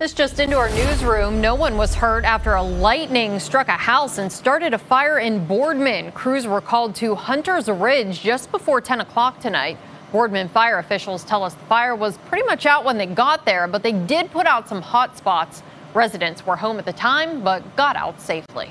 This just into our newsroom. No one was hurt after a lightning struck a house and started a fire in Boardman. Crews were called to Hunter's Ridge just before 10 o'clock tonight. Boardman fire officials tell us the fire was pretty much out when they got there, but they did put out some hot spots. Residents were home at the time, but got out safely.